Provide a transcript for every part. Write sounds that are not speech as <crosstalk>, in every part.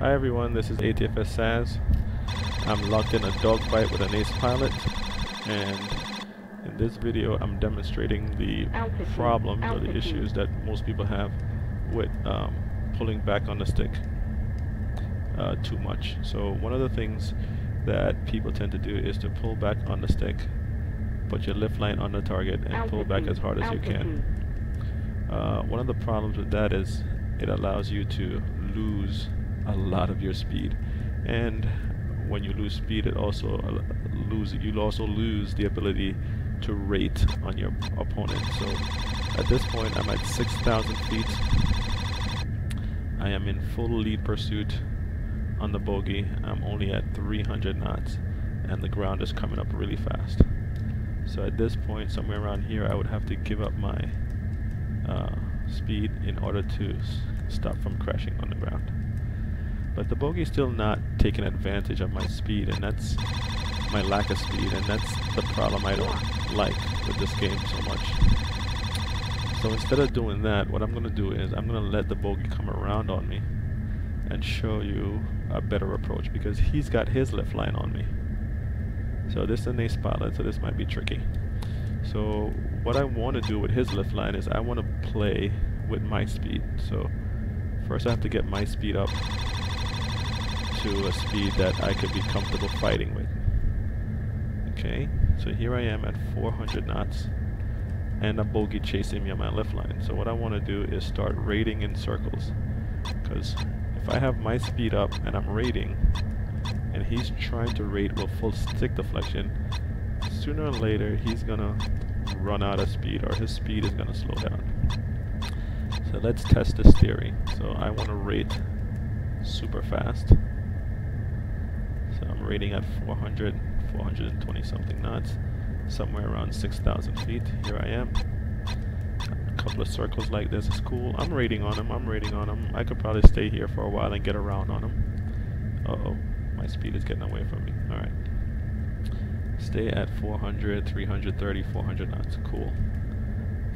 Hi everyone, this is ATFS Caz. I'm locked in a dogfight with an ace pilot and in this video I'm demonstrating the problems or the issues that most people have with um, pulling back on the stick uh, too much. So one of the things that people tend to do is to pull back on the stick, put your lift line on the target and pull back as hard as you can. Uh, one of the problems with that is it allows you to lose a lot of your speed. And when you lose speed it also uh, lose you'll also lose the ability to rate on your opponent. So at this point I'm at 6,000 feet. I am in full lead pursuit on the bogey. I'm only at 300 knots and the ground is coming up really fast. So at this point somewhere around here I would have to give up my uh, speed in order to stop from crashing on the ground but the bogey's still not taking advantage of my speed, and that's my lack of speed, and that's the problem I don't like with this game so much. So instead of doing that, what I'm going to do is I'm going to let the bogey come around on me and show you a better approach because he's got his lift line on me. So this is an ace pilot, so this might be tricky. So what I want to do with his lift line is I want to play with my speed. So first I have to get my speed up to a speed that I could be comfortable fighting with. Okay, so here I am at 400 knots and a bogey chasing me on my lift line. So what I want to do is start rating in circles because if I have my speed up and I'm rating and he's trying to rate with full stick deflection, sooner or later he's gonna run out of speed or his speed is gonna slow down. So let's test this theory. So I want to rate super fast. I'm rating at 400, 420 something knots, somewhere around 6,000 feet. Here I am. A couple of circles like this is cool. I'm rating on them, I'm rating on them. I could probably stay here for a while and get around on them. Uh-oh, my speed is getting away from me. Alright. Stay at 400, 330, 400 knots. Cool.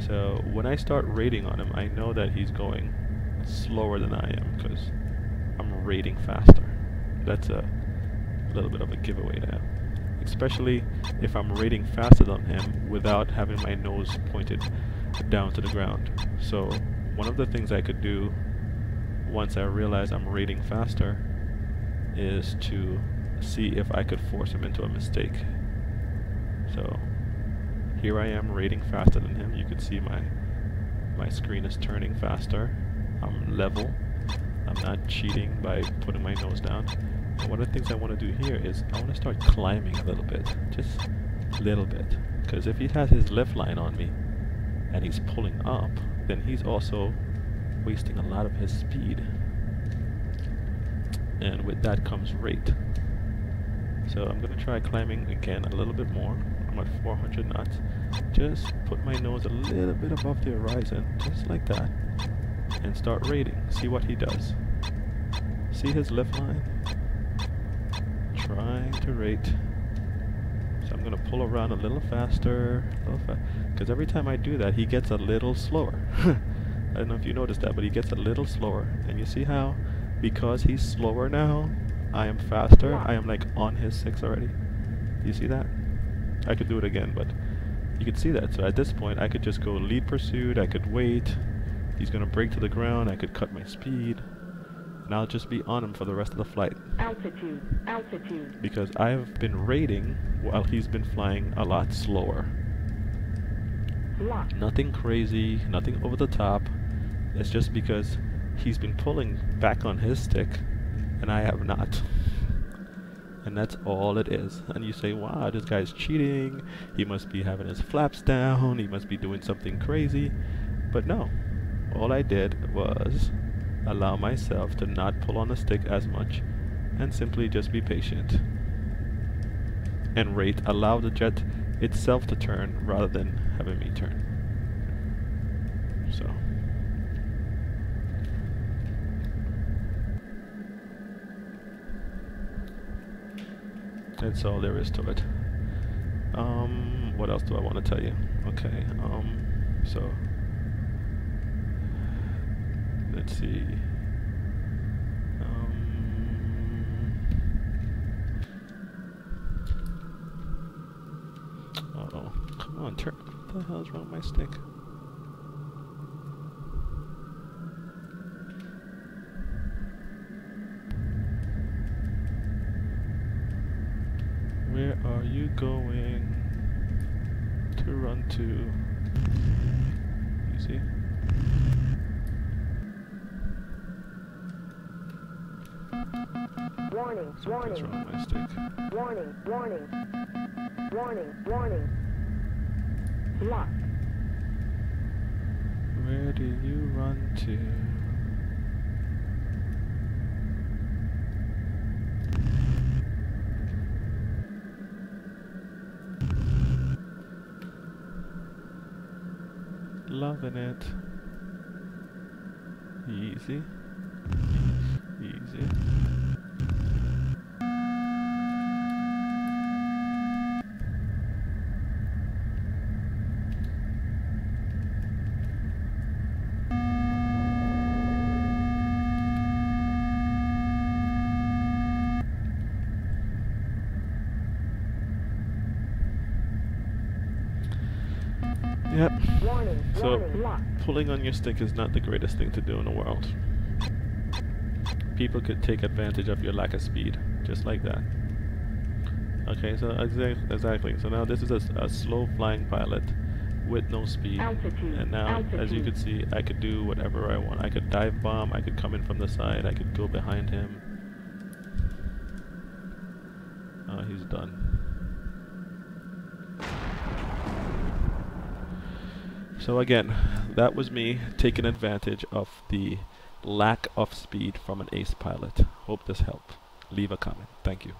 So when I start rating on him, I know that he's going slower than I am because I'm rating faster. That's a little bit of a giveaway there. Especially if I'm rating faster than him without having my nose pointed down to the ground. So one of the things I could do once I realize I'm rating faster is to see if I could force him into a mistake. So here I am rating faster than him. You can see my my screen is turning faster. I'm level. I'm not cheating by putting my nose down one of the things I want to do here is I want to start climbing a little bit, just a little bit. Because if he has his lift line on me and he's pulling up, then he's also wasting a lot of his speed. And with that comes rate. So I'm going to try climbing again a little bit more. I'm at 400 knots. Just put my nose a little bit above the horizon, just like that. And start rating. See what he does. See his lift line? Trying to rate. So I'm going to pull around a little faster, because fa every time I do that, he gets a little slower. <laughs> I don't know if you noticed that, but he gets a little slower. And you see how, because he's slower now, I am faster. I am like on his six already. Do you see that? I could do it again, but you can see that. So at this point, I could just go lead pursuit. I could wait. He's going to break to the ground. I could cut my speed and I'll just be on him for the rest of the flight. Altitude, altitude. Because I've been rating while he's been flying a lot slower. Lock. Nothing crazy, nothing over the top. It's just because he's been pulling back on his stick and I have not. And that's all it is. And you say, wow, this guy's cheating. He must be having his flaps down. He must be doing something crazy. But no. All I did was allow myself to not pull on the stick as much and simply just be patient. And rate, allow the jet itself to turn rather than having me turn. So. That's all there is to it. Um, what else do I want to tell you? Okay, um, so Let's see. Oh, come on, turn. What the hell's wrong with my stick? Where are you going to run to? You see? Warning, warning, wrong my stick. warning, warning, warning, warning. Locked. Where do you run to? Loving it. Easy. Yep. Warning, So- warning. Pulling on your stick is not the greatest thing to do in the world. People could take advantage of your lack of speed, just like that. Okay, so exa- exactly. So now this is a slow flying pilot with no speed. Altitude, And now, as you can see, I could do whatever I want. I could dive bomb, I could come in from the side, I could go behind him. Oh, he's done. So again, that was me taking advantage of the lack of speed from an ace pilot. Hope this helped. Leave a comment. Thank you.